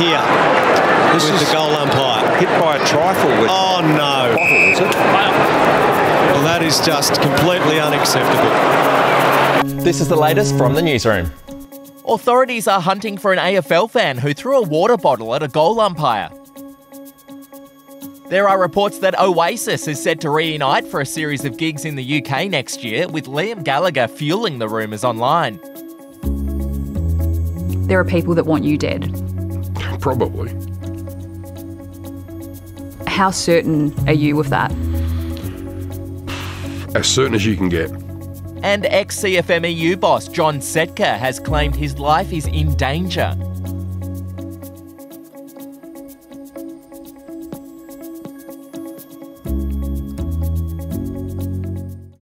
here This with is the goal umpire. hit by a trifle with Oh no! bottle, is it? Well, that is just completely unacceptable. This is the latest from the newsroom. Authorities are hunting for an AFL fan who threw a water bottle at a goal umpire. There are reports that Oasis is set to reunite for a series of gigs in the UK next year, with Liam Gallagher fueling the rumours online. There are people that want you dead. Probably. How certain are you of that? As certain as you can get. And ex CFMEU boss John Setka has claimed his life is in danger.